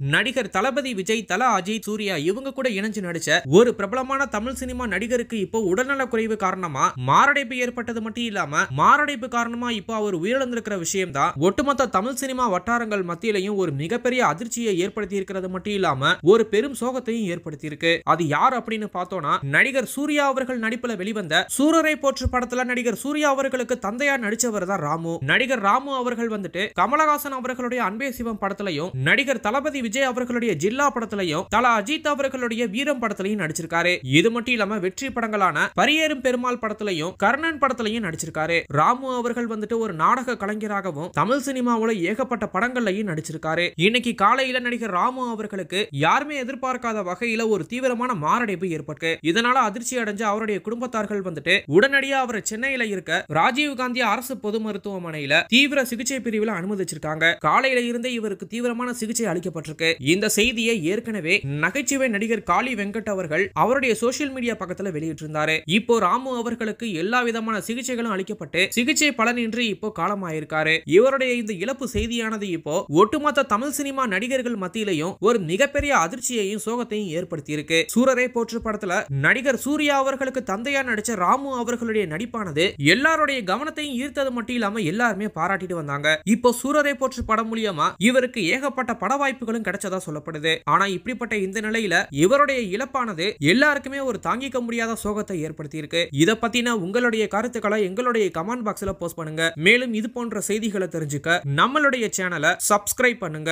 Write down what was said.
நடிகர் தளபதி விஜய் தலா அஜய் சூர்யா இவங்க கூட இணைஞ்சு நடிச்ச ஒரு பிரபலமான தமிழ் சினிமா நடிகருக்கு இப்போ உடல்நல குறைவு காரணமா மாரடைப்பு ஏற்பட்டது மட்டும் இல்லாம மாரடைப்பு காரணமா இப்போ அவர் உயிரிழந்திருக்கிற விஷயம் தான் ஒட்டுமொத்த தமிழ் சினிமா வட்டாரங்கள் மத்தியிலையும் ஒரு மிகப்பெரிய அதிர்ச்சியை ஏற்படுத்தி இருக்கிறது மட்டும் இல்லாம ஒரு பெரும் சோகத்தையும் ஏற்படுத்தி இருக்கு அது யார் அப்படின்னு பார்த்தோம்னா நடிகர் சூர்யா அவர்கள் நடிப்புல வெளிவந்த சூரரை போற்று படத்துல நடிகர் சூர்யா அவர்களுக்கு தந்தையா நடிச்சவர் தான் ராமு. நடிகர் ராமு அவர்கள் வந்துட்டு கமலஹாசன் அவர்களுடைய அன்பே சிவம் படத்திலையும் நடிகர் தளபதி விஜய் அவர்களுடைய ஜில்லா படத்திலையும் தலா அஜித் அவர்களுடைய வீரம் படத்திலையும் நடிச்சிருக்காரு. இது மட்டும் இல்லாம வெற்றி படங்களான பரியேறும் பெருமாள் படத்திலையும் கர்ணன் படத்திலையும் நடிச்சிருக்காரு. ராமு அவர்கள் வந்துட்டு ஒரு நாடக கலைஞராகவும் தமிழ் சினிமாவுல ஏகப்பட்ட படங்கள்லையும் நடிச்சிருக்காரு. இன்னைக்கு காலையில நடிகர் ராமு அவர்களுக்கு யாருமே எதிர்பார்க்காத வகையில ஒரு தீவிரமான மாரடைப்பு ஏற்பட்டு இதனால அதிர்ச்சி அடைஞ்ச அவருடைய குடும்பத்தார்கள் வந்துட்டு உடனடியா அவரை சென்னையில இருக்க ராஜீவ் காந்தி அரசு பொது மருத்துவமனையில தீவிர சிகிச்சை பிரிவில் அனுமதிச்சிருக்காங்க. காலையில இருந்தே இவருக்கு தீவிரமான சிகிச்சை அளிக்கப்பட்டிருக்கு. இந்த செய்தியை ஏற்கனவே நகைச்சுவை நடிகர் காளி வெங்கட் அவர்கள் அவருடைய சோசியல் மீடியா பக்கத்துல வெளியிட்டிருந்தாரு. இப்போ ராமு அவர்களுக்கு எல்லா விதமான சிகிச்சைகளும் அளிக்கப்பட்டு சிகிச்சை பலனின்றி இப்போ காலமாயிருக்காரு. இவருடைய இந்த இழப்பு செய்தியானது இப்போ ஒட்டுமொத்த தமிழ் சினிமா நடிகர்கள் மத்தியிலையும் ஒரு மிகப்பெரிய அதிர்ச்சியையும் சோகத்தையும் ஏற்படுத்தி இருக்கு சூரரை போற்று படத்துல நடிகர் சூர்யா அவர்களுக்கு தந்தையா நடிச்ச ராமு அவர்களுடைய நடிப்பானது எல்லாருடைய கவனத்தையும் ஈர்த்தது மட்டும் இல்லாம எல்லாருமே பாராட்டிட்டு வந்தாங்க. இப்போ சூரரை போற்று படம் மூலியமா இவருக்கு ஏகப்பட்ட பட வாய்ப்புகளும் கிடைச்சதா சொல்லப்படுது. ஆனா இப்படிப்பட்ட இந்த நிலையில இவருடைய இழப்பானது எல்லாருக்குமே ஒரு தாங்கிக்க முடியாத சோகத்தை ஏற்படுத்தி இருக்கு இத பத்தின உங்களுடைய கருத்துக்களை எங்களுடைய கமெண்ட் பாக்ஸ்ல போஸ்ட் பண்ணுங்க. மேலும் இது போன்ற செய்திகளை தெரிஞ்சுக்க நம்மளுடைய சேனலை சப்ஸ்கிரைப் பண்ணுங்க.